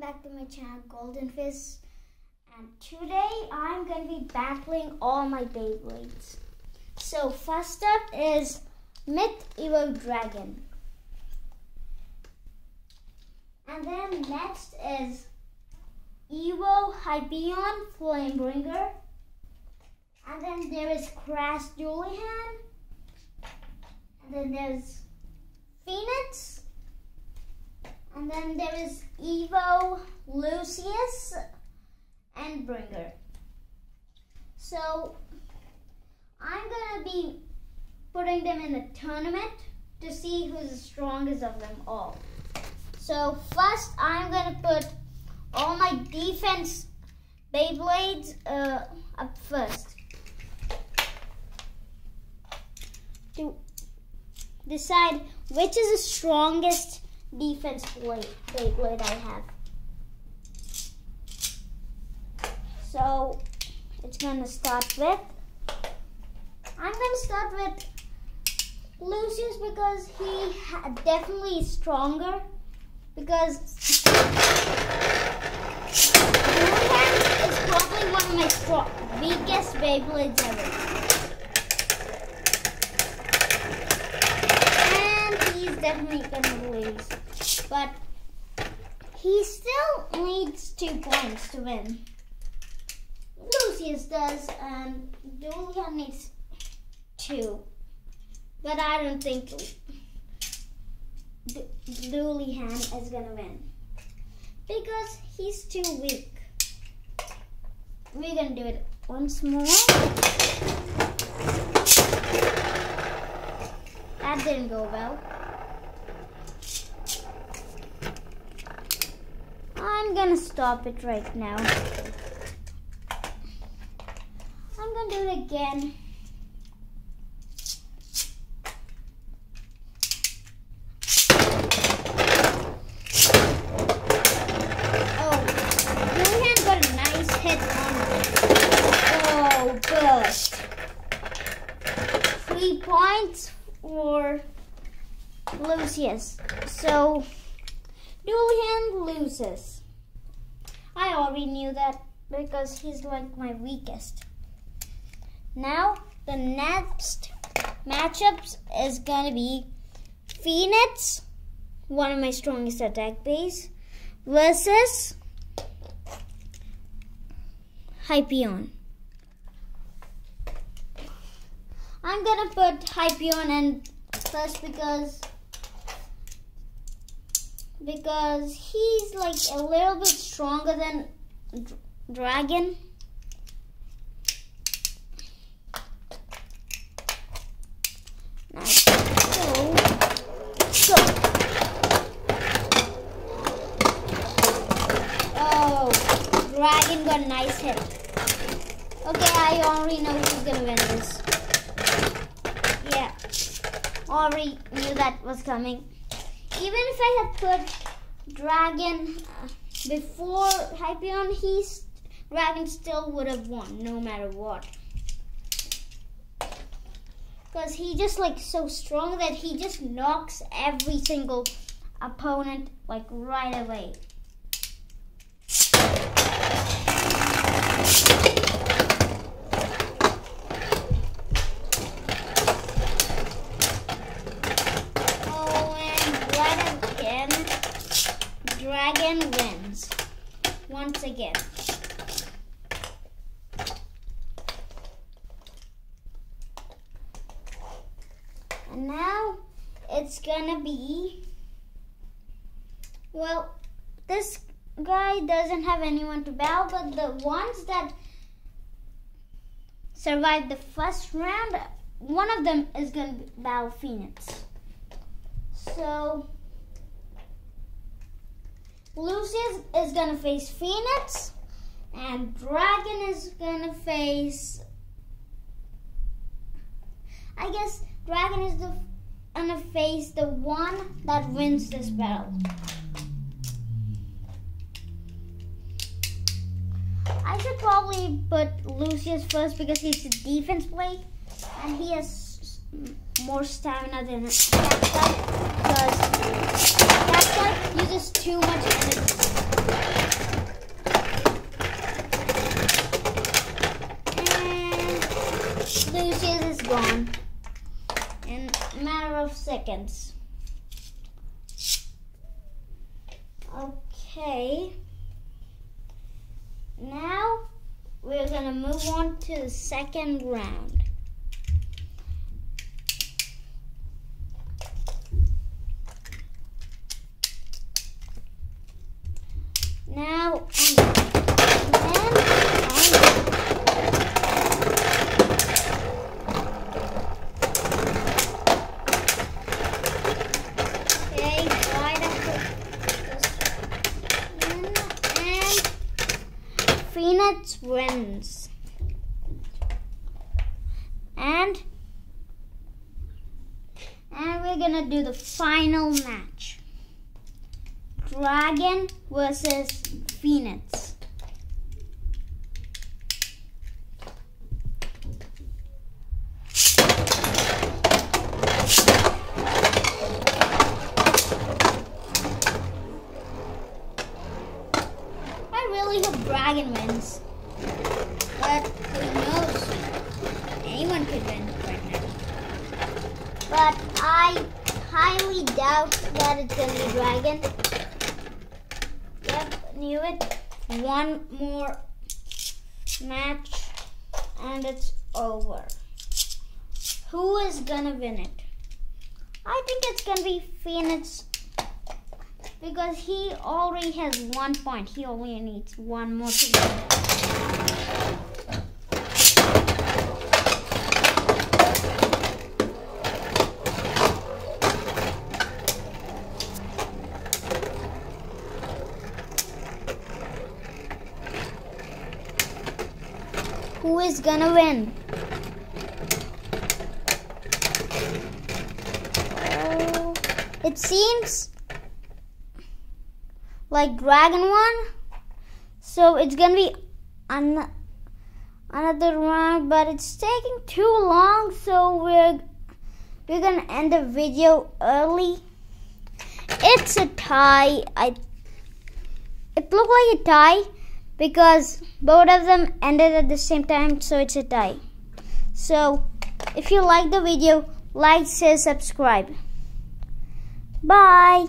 back to my channel Golden Fizz and today I'm going to be battling all my Beyblades. So first up is Myth Evo Dragon. And then next is Evo Hypeon Flamebringer. And then there is Crash Julian. And then there's Phoenix. And then there is Evo, Lucius, and Bringer. So I'm going to be putting them in a tournament to see who's the strongest of them all. So first I'm going to put all my defense Beyblades uh, up first. To decide which is the strongest defense blade, Beyblade I have. So it's gonna start with, I'm gonna start with Lucius because he definitely is stronger because Wuhan is probably one of my strong, weakest Beyblades ever. And he's definitely gonna lose but he still needs two points to win. Lucius does, and Julia needs two. But I don't think Julian is gonna win because he's too weak. We're gonna do it once more. That didn't go well. I'm gonna stop it right now. I'm gonna do it again. Oh, Johan got a nice hit on Oh, points for Lucius. So, Julian loses. I already knew that because he's like my weakest. Now, the next matchups is going to be Phoenix, one of my strongest attack base, versus Hypeon. I'm going to put Hypeon in first because because he's like a little bit stronger than D Dragon. So. Oh, Dragon got a nice hit. Okay, I already know who's gonna win this. Yeah, already knew that was coming even if I had put Dragon uh, before Hypeon, he's Dragon still would have won no matter what. Because he just like so strong that he just knocks every single opponent like right away. Dragon wins once again. And now it's gonna be, well, this guy doesn't have anyone to bow, but the ones that survived the first round, one of them is gonna bow Phoenix. So, Lucius is gonna face Phoenix, and Dragon is gonna face. I guess Dragon is the gonna face the one that wins this battle. I should probably put Lucius first because he's the defense play, and he has more stamina than because that guy uses too much energy. And Lucius is gone in a matter of seconds. Okay. Now we're gonna move on to the second round. Phoenix wins. And and we're gonna do the final match. Dragon versus Phoenix. Really hope Dragon wins. But who knows? Anyone could win right now. But I highly doubt that it's gonna be Dragon. Yep, knew it. One more match and it's over. Who is gonna win it? I think it's gonna be Phoenix because he already has one point. He only needs one more to win. Who is gonna win? It seems like Dragon one. So it's gonna be an- another round, but it's taking too long. So we're we're gonna end the video early. It's a tie. I it looked like a tie because both of them ended at the same time, so it's a tie. So if you like the video, like, share, subscribe. Bye.